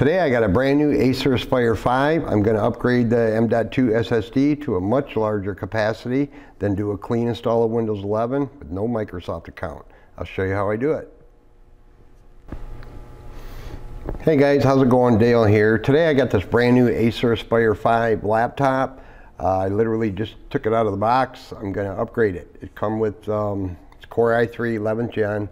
Today I got a brand new Acer Aspire 5. I'm going to upgrade the M.2 SSD to a much larger capacity, then do a clean install of Windows 11 with no Microsoft account. I'll show you how I do it. Hey guys, how's it going? Dale here. Today I got this brand new Acer Aspire 5 laptop. Uh, I literally just took it out of the box. I'm going to upgrade it. It comes with um, Core i3 11th Gen.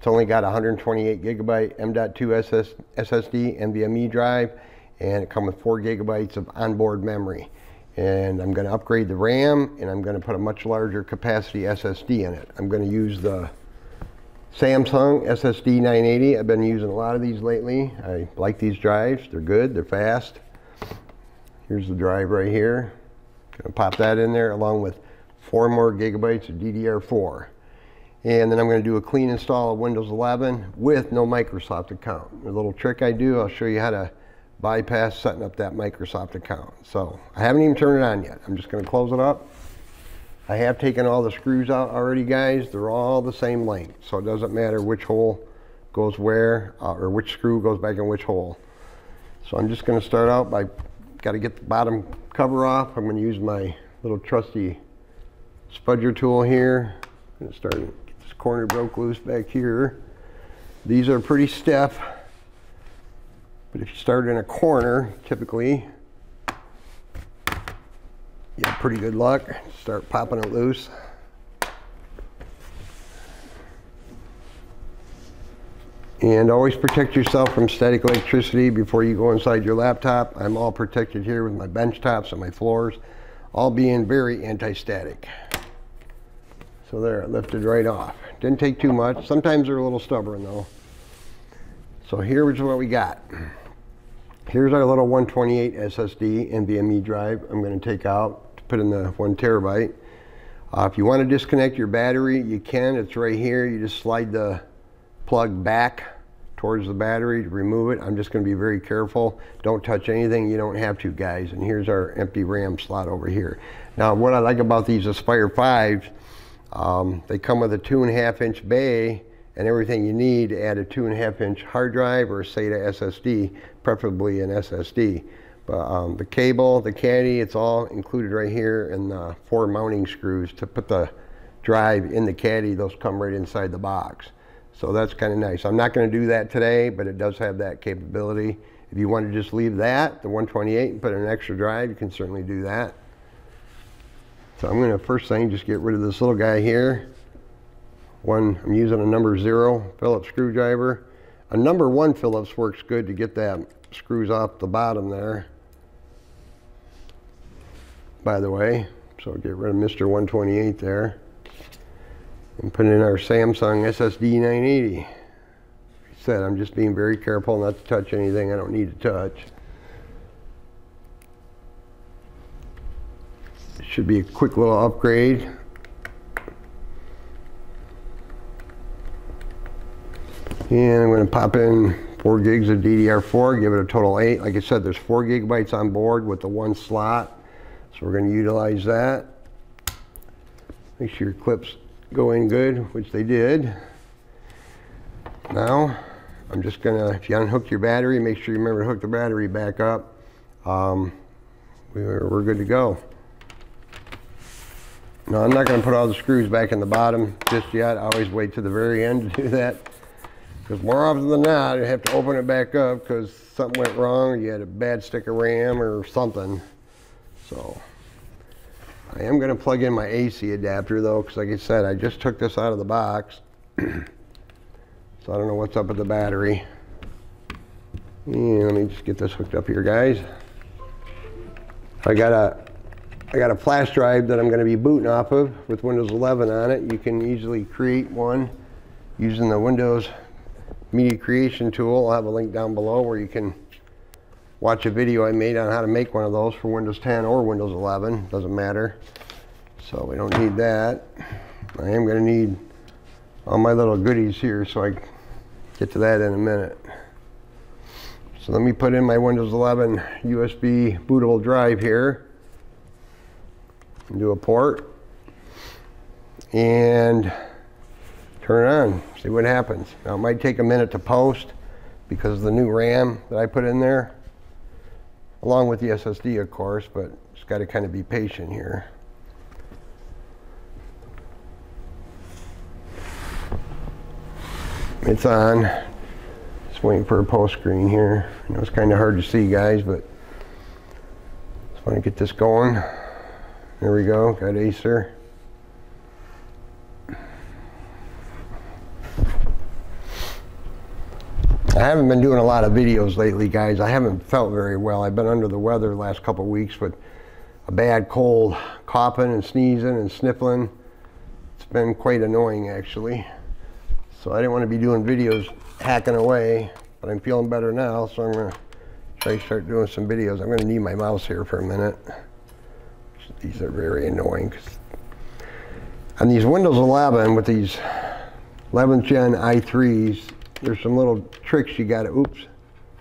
It's only got 128 gigabyte M.2 SS, SSD NVMe drive, and it comes with four gigabytes of onboard memory. And I'm going to upgrade the RAM, and I'm going to put a much larger capacity SSD in it. I'm going to use the Samsung SSD 980. I've been using a lot of these lately. I like these drives. They're good. They're fast. Here's the drive right here. Gonna pop that in there along with four more gigabytes of DDR4. And then I'm going to do a clean install of Windows 11 with no Microsoft account. A little trick I do, I'll show you how to bypass setting up that Microsoft account. So I haven't even turned it on yet. I'm just going to close it up. I have taken all the screws out already, guys. They're all the same length, so it doesn't matter which hole goes where uh, or which screw goes back in which hole. So I'm just going to start out by, got to get the bottom cover off. I'm going to use my little trusty spudger tool here. To start corner broke loose back here. These are pretty stiff, but if you start in a corner, typically, you have pretty good luck. Start popping it loose. And always protect yourself from static electricity before you go inside your laptop. I'm all protected here with my bench tops and my floors, all being very anti-static. So there, it lifted right off. Didn't take too much. Sometimes they're a little stubborn though. So here's what we got. Here's our little 128 SSD NVMe drive I'm going to take out to put in the one terabyte. Uh, if you want to disconnect your battery, you can. It's right here. You just slide the plug back towards the battery to remove it. I'm just going to be very careful. Don't touch anything you don't have to, guys. And here's our empty RAM slot over here. Now, what I like about these Aspire 5s um, they come with a two and a half inch bay and everything you need to add a two and a half inch hard drive or SATA SSD, preferably an SSD. But um, the cable, the caddy, it's all included right here and the four mounting screws to put the drive in the caddy. Those come right inside the box. So that's kind of nice. I'm not going to do that today, but it does have that capability. If you want to just leave that, the 128, and put an extra drive, you can certainly do that. So I'm going to first thing just get rid of this little guy here. One, I'm using a number zero Phillips screwdriver. A number one Phillips works good to get that screws off the bottom there. By the way, so get rid of Mr. 128 there. And put in our Samsung SSD 980. I said, I'm just being very careful not to touch anything I don't need to touch. Should be a quick little upgrade. And I'm going to pop in 4 gigs of DDR4, give it a total 8. Like I said, there's 4 gigabytes on board with the one slot. So we're going to utilize that. Make sure your clips go in good, which they did. Now, I'm just going to, if you unhook your battery, make sure you remember to hook the battery back up. Um, we're, we're good to go. No, I'm not going to put all the screws back in the bottom just yet. I always wait to the very end to do that. Because more often than not, you have to open it back up because something went wrong or you had a bad stick of RAM or something. So I am going to plug in my AC adapter though because like I said, I just took this out of the box. so I don't know what's up with the battery. Let me just get this hooked up here, guys. I got a I got a flash drive that I'm going to be booting off of with Windows 11 on it. You can easily create one using the Windows Media Creation tool. I'll have a link down below where you can watch a video I made on how to make one of those for Windows 10 or Windows 11. Doesn't matter. So we don't need that. I am going to need all my little goodies here so I get to that in a minute. So let me put in my Windows 11 USB bootable drive here do a port and turn it on, see what happens. Now it might take a minute to post, because of the new RAM that I put in there, along with the SSD, of course, but just got to kind of be patient here. It's on. Just waiting for a post screen here. I know it's kind of hard to see, guys, but just want to get this going. There we go. Got Acer. I haven't been doing a lot of videos lately, guys. I haven't felt very well. I've been under the weather the last couple weeks with a bad cold, coughing and sneezing and sniffling. It's been quite annoying, actually. So I didn't want to be doing videos hacking away, but I'm feeling better now, so I'm going to try to start doing some videos. I'm going to need my mouse here for a minute. These are very annoying. On these Windows 11 with these 11th gen i3s, there's some little tricks you got to, oops,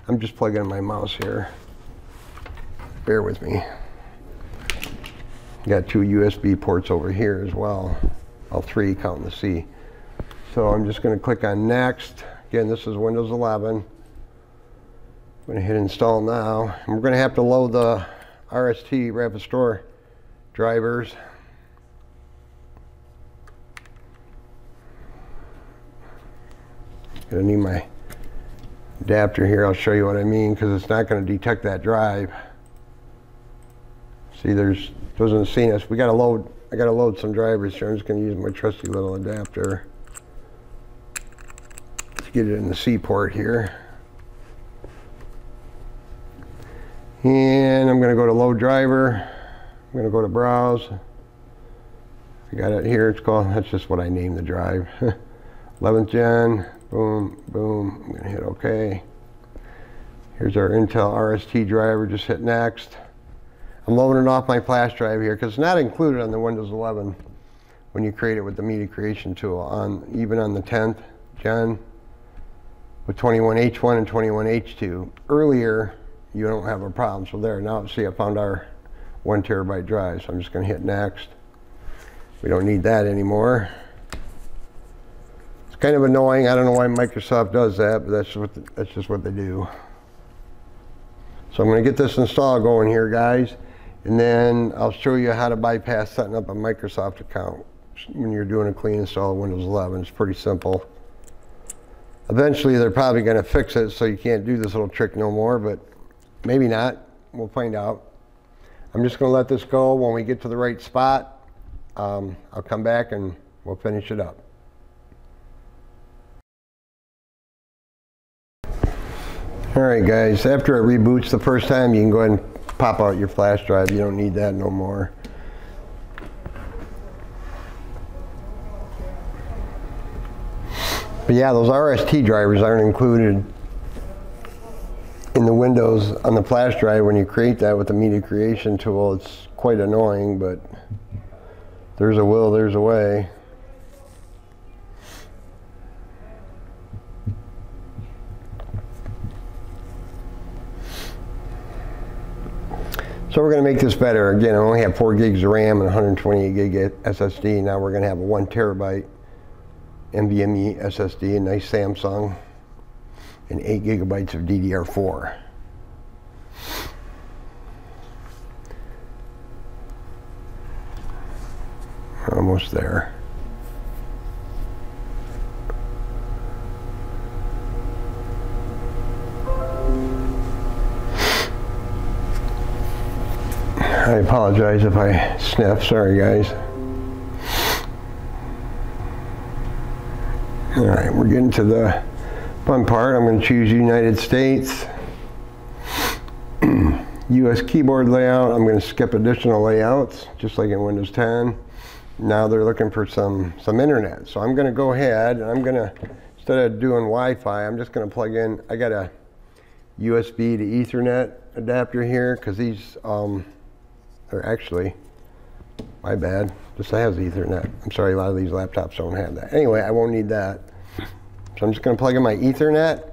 I'm just plugging in my mouse here. Bear with me. Got two USB ports over here as well. All three counting the C. So I'm just going to click on next. Again, this is Windows 11. I'm going to hit install now. And we're going to have to load the RST Rapid Store drivers. Gonna need my adapter here. I'll show you what I mean because it's not going to detect that drive. See, there's doesn't see us. We got to load. I got to load some drivers here. I'm just going to use my trusty little adapter to get it in the C port here. And I'm going to go to load driver. I'm going to go to browse. I got it here. It's called. That's just what I named the drive. 11th gen. Boom, boom. I'm going to hit OK. Here's our Intel RST driver. Just hit next. I'm loading off my flash drive here because it's not included on the Windows 11 when you create it with the media creation tool. On Even on the 10th gen with 21H1 and 21H2. Earlier, you don't have a problem. So there, now see I found our one terabyte drive. So I'm just going to hit next. We don't need that anymore It's kind of annoying. I don't know why Microsoft does that, but that's what the, that's just what they do. So I'm going to get this install going here, guys, and then I'll show you how to bypass setting up a Microsoft account when you're doing a clean install of Windows 11. It's pretty simple. Eventually, they're probably going to fix it so you can't do this little trick no more, but maybe not. We'll find out. I'm just going to let this go. When we get to the right spot, um, I'll come back and we'll finish it up. All right, guys, after it reboots the first time, you can go ahead and pop out your flash drive. You don't need that no more. But yeah, those RST drivers aren't included in the Windows on the flash drive when you create that with the media creation tool. It's quite annoying, but there's a will, there's a way. So we're going to make this better. Again, I only have 4 gigs of RAM and 128 gig SSD. Now we're going to have a 1 terabyte NVMe SSD, a nice Samsung, and 8 gigabytes of DDR4. Almost there. I apologize if I sniff. Sorry, guys. All right, we're getting to the fun part. I'm going to choose United States. US keyboard layout. I'm going to skip additional layouts, just like in Windows 10. Now they're looking for some, some internet. So I'm going to go ahead and I'm going to, instead of doing Wi-Fi, I'm just going to plug in, I got a USB to Ethernet adapter here because these um, or actually, my bad, this has Ethernet. I'm sorry, a lot of these laptops don't have that. Anyway, I won't need that. So I'm just going to plug in my Ethernet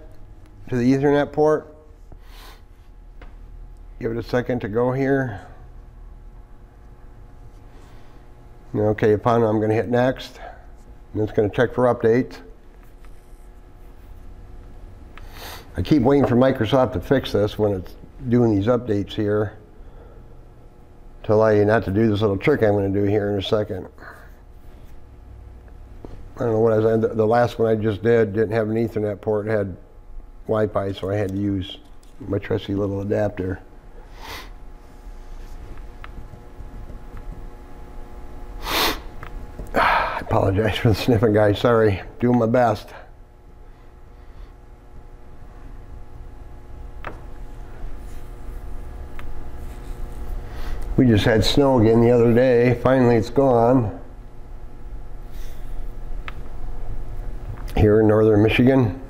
to the Ethernet port. Give it a second to go here. Okay, upon I'm going to hit next. And it's going to check for updates. I keep waiting for Microsoft to fix this when it's doing these updates here to allow you not to do this little trick I'm going to do here in a second. I don't know what I was, the last one I just did didn't have an ethernet port, it had Wi-Fi, so I had to use my trusty little adapter. I apologize for the sniffing guys, sorry, doing my best. We just had snow again the other day. Finally, it's gone. Here in northern Michigan.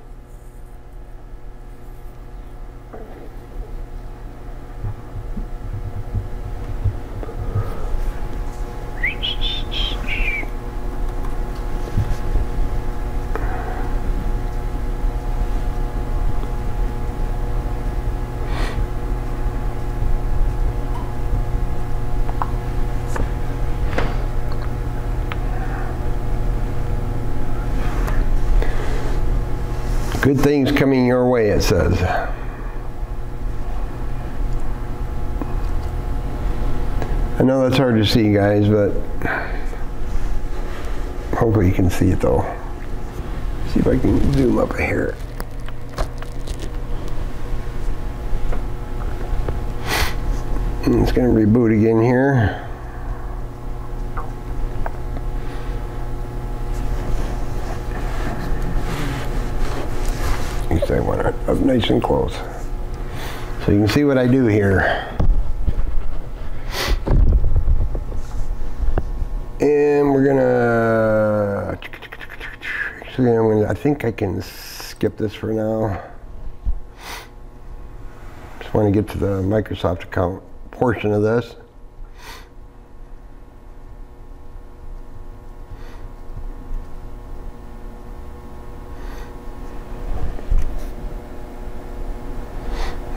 Good things coming your way, it says. I know that's hard to see, guys, but hopefully you can see it though. See if I can zoom up here. it's going to reboot again here. I want it up nice and close. So you can see what I do here. And we're gonna, actually I'm gonna, I think I can skip this for now. Just want to get to the Microsoft account portion of this.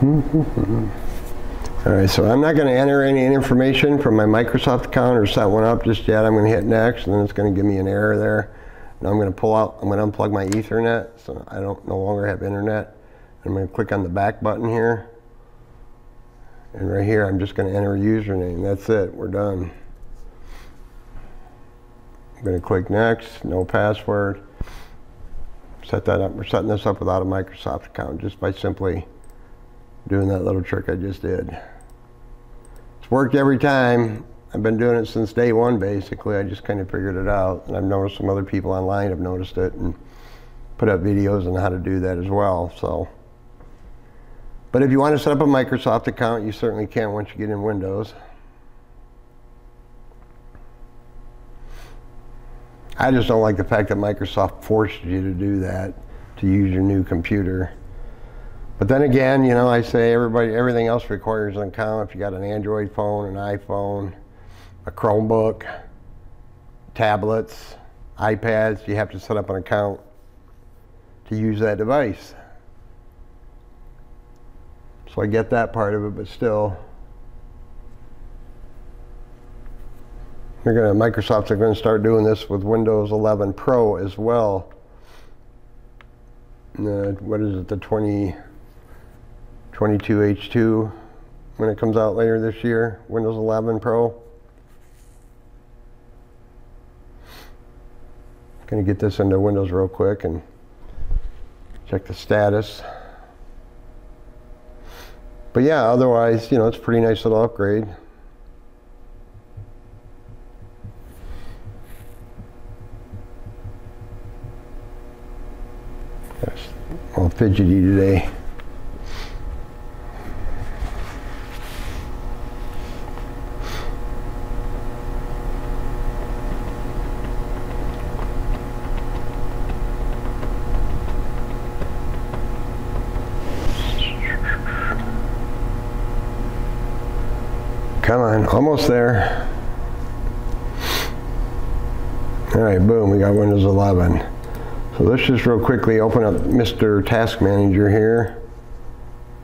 All right, so I'm not going to enter any information from my Microsoft account or set one up just yet. I'm going to hit next, and then it's going to give me an error there. Now I'm going to pull out, I'm going to unplug my Ethernet, so I don't no longer have internet. I'm going to click on the back button here. And right here, I'm just going to enter a username. That's it, we're done. I'm going to click next, no password. Set that up, we're setting this up without a Microsoft account just by simply doing that little trick I just did. It's worked every time. I've been doing it since day one, basically. I just kind of figured it out. And I've noticed some other people online have noticed it and put up videos on how to do that as well. So, But if you want to set up a Microsoft account, you certainly can once you get in Windows. I just don't like the fact that Microsoft forced you to do that, to use your new computer. But then again, you know, I say everybody, everything else requires an account. If you got an Android phone, an iPhone, a Chromebook, tablets, iPads, you have to set up an account to use that device. So I get that part of it, but still, they're going to Microsoft are going to start doing this with Windows 11 Pro as well. Uh, what is it? The 20. 22H2 when it comes out later this year, Windows 11 Pro. Gonna get this into Windows real quick and check the status. But yeah, otherwise, you know, it's a pretty nice little upgrade. Yes, all fidgety today. Come on, almost there. All right, boom, we got Windows 11. So let's just real quickly open up Mr. Task Manager here.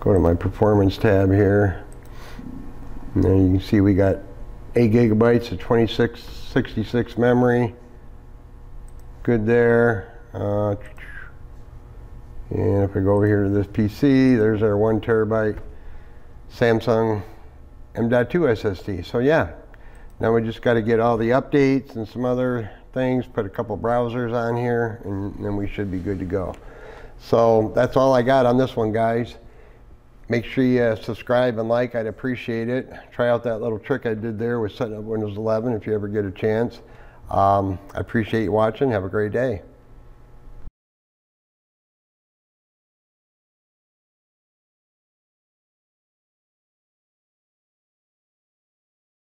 Go to my Performance tab here. And then you can see we got 8 gigabytes of 2666 memory. Good there. Uh, And if we go over here to this PC, there's our one terabyte Samsung M.2 SSD. So yeah, now we just got to get all the updates and some other things, put a couple browsers on here, and then we should be good to go. So that's all I got on this one, guys. Make sure you uh, subscribe and like, I'd appreciate it. Try out that little trick I did there with setting up Windows 11 if you ever get a chance. Um, I appreciate you watching. Have a great day.